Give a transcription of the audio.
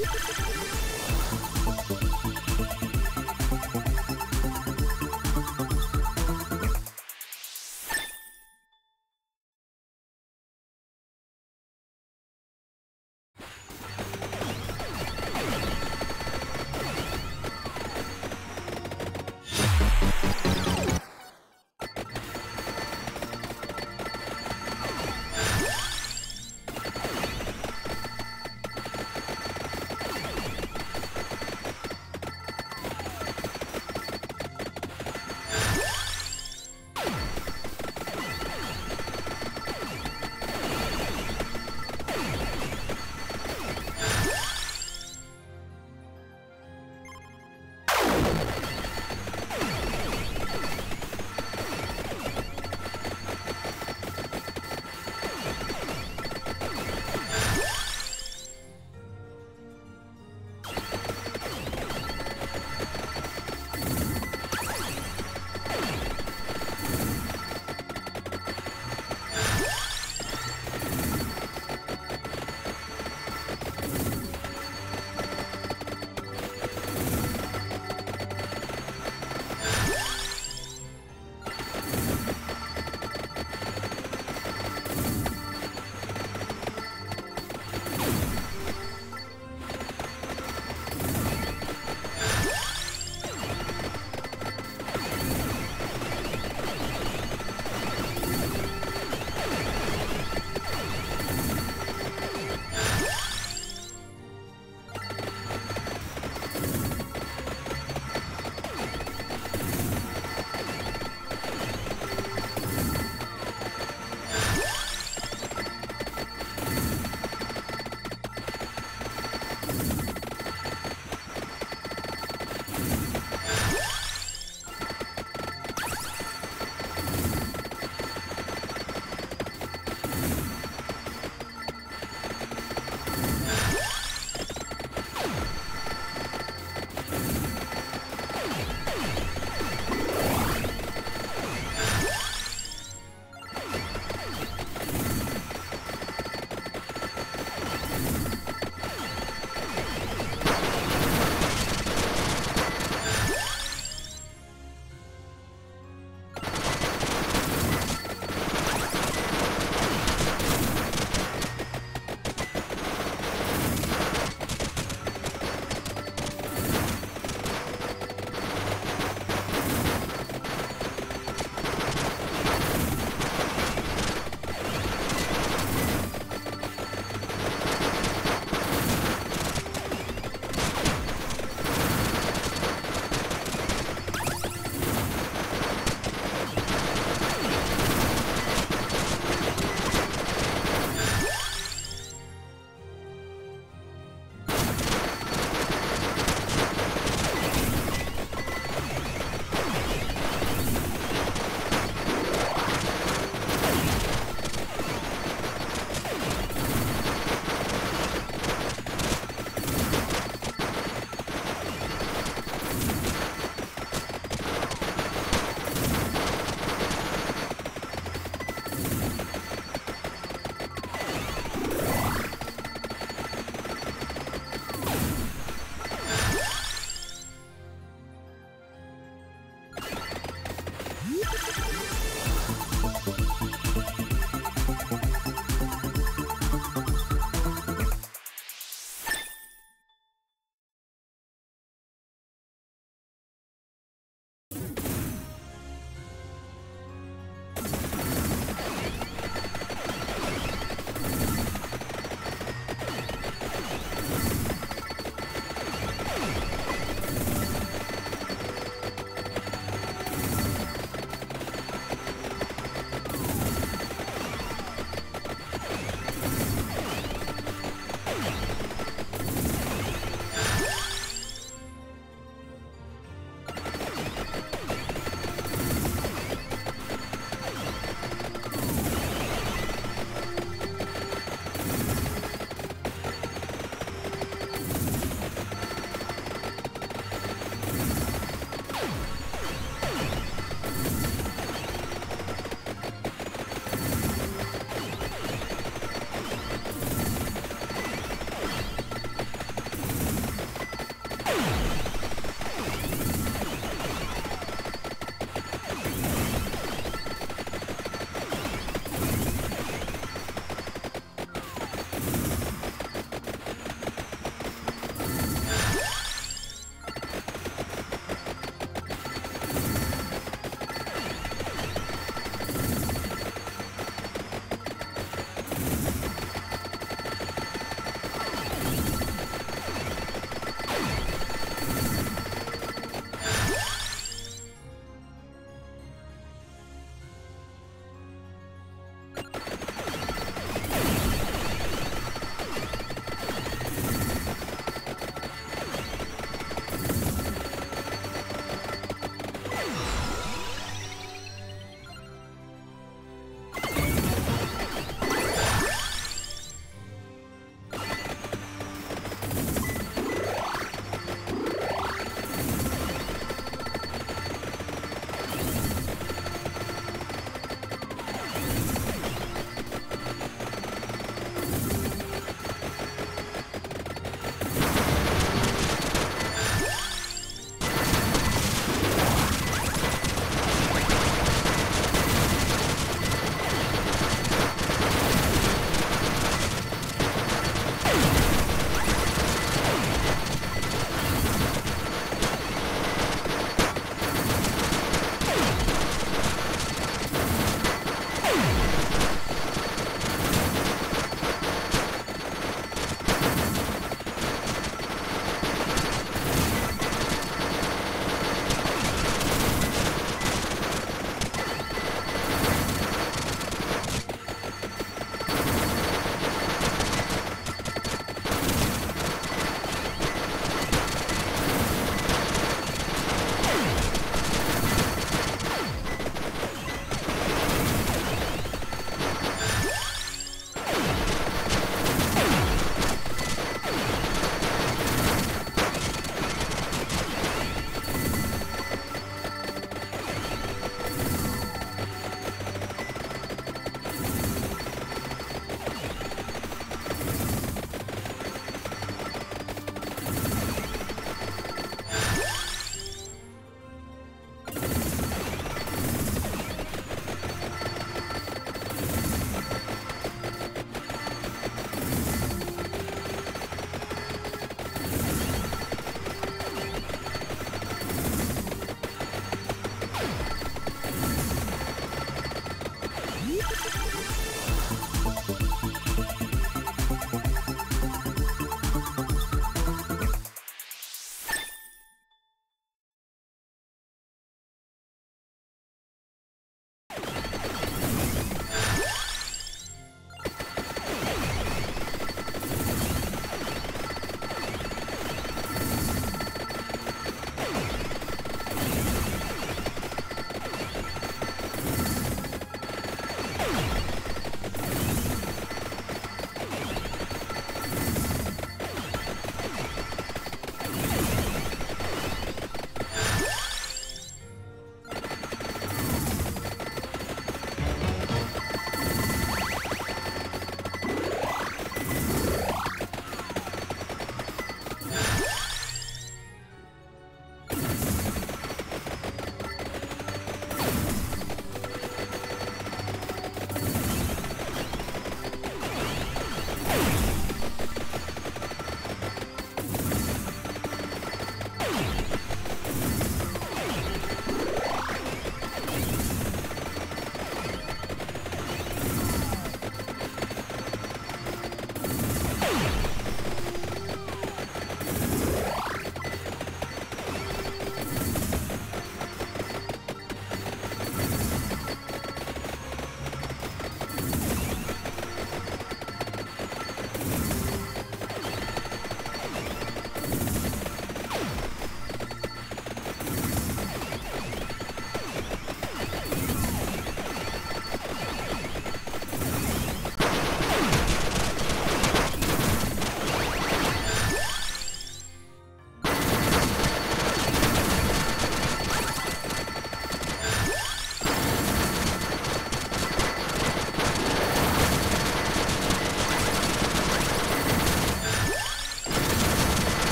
Yeah.